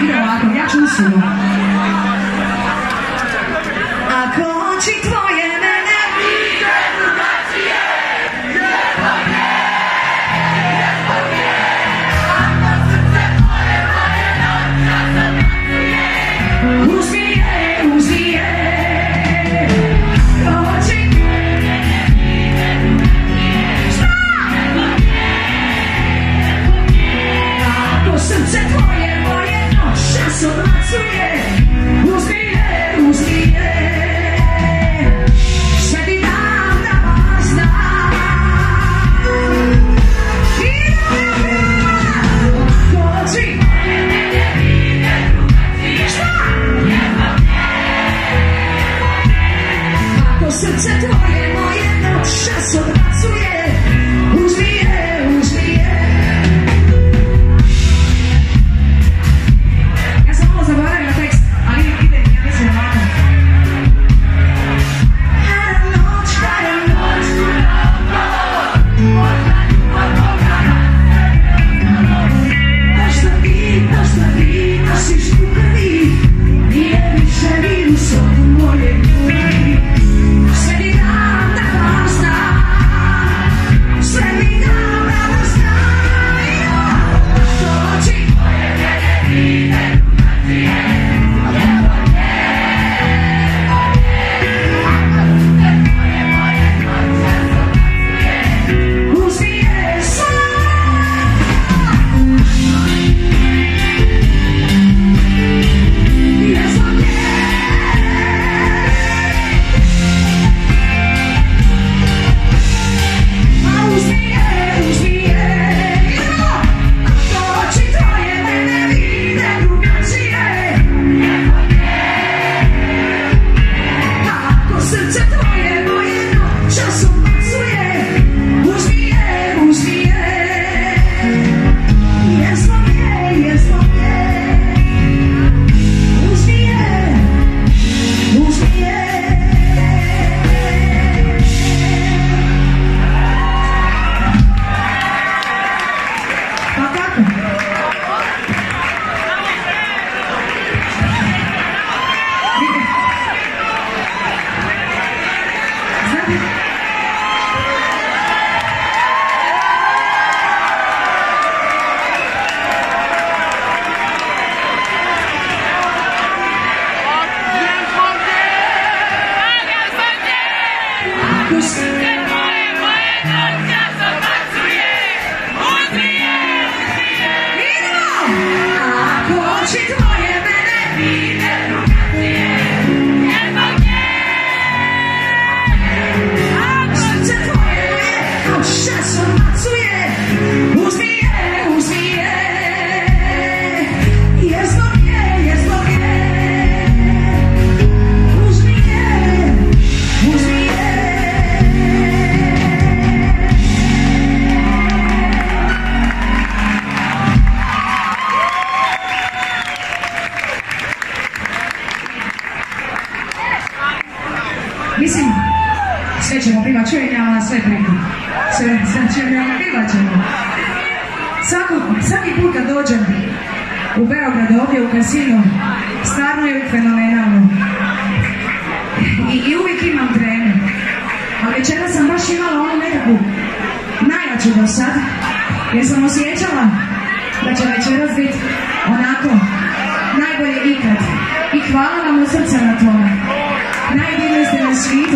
you know, I can reaction soon. Srce tvoje moje noćas odbacuje Uzmi je, Thank you. Mislim, sve ćemo prima čujenja, sve prije. Sve, sve prima ćemo. Svako, svaki put kad dođem u Beograd, ovdje u kasino, stvarno je fenomenalno. I, I uvijek imam trenu. A večera sam baš imala onu nekakvu najjaču do sad, jer sam osjećala da će večeras biti onako najbolje ikad. I hvala vam u srce na tome. 90 listeners feed.